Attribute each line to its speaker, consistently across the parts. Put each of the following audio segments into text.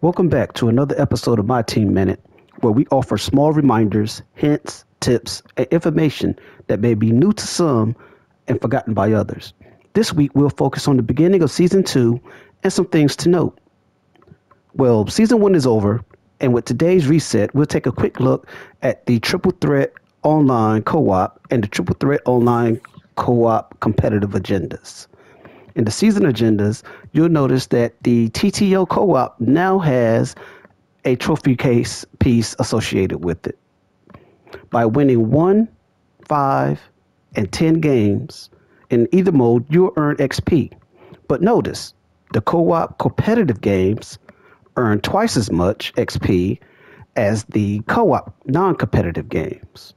Speaker 1: Welcome back to another episode of MyTeam Minute, where we offer small reminders, hints, tips, and information that may be new to some and forgotten by others. This week, we'll focus on the beginning of season two and some things to note. Well, season one is over, and with today's reset, we'll take a quick look at the Triple Threat Online Co op and the Triple Threat Online Co op competitive agendas. In the season agendas, you'll notice that the TTO co op now has a trophy case piece associated with it. By winning one, five, and 10 games in either mode, you'll earn XP. But notice, the co op competitive games earn twice as much XP as the co op non competitive games.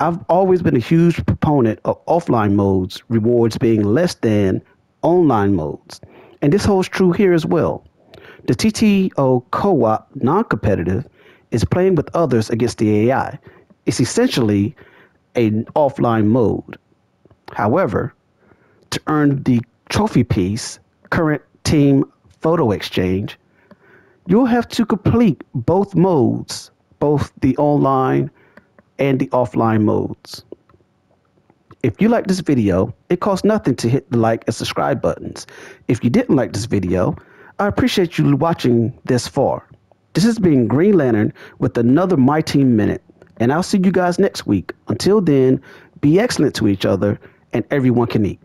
Speaker 1: I've always been a huge proponent of offline modes rewards being less than online modes, and this holds true here as well. The TTO co op non competitive is playing with others against the AI. It's essentially an offline mode. However, to earn the trophy piece, current team photo exchange, you'll have to complete both modes, both the online and the offline modes. If you like this video, it costs nothing to hit the like and subscribe buttons. If you didn't like this video, I appreciate you watching this far. This has been Green Lantern with another MyTeam Minute, and I'll see you guys next week. Until then, be excellent to each other, and everyone can eat.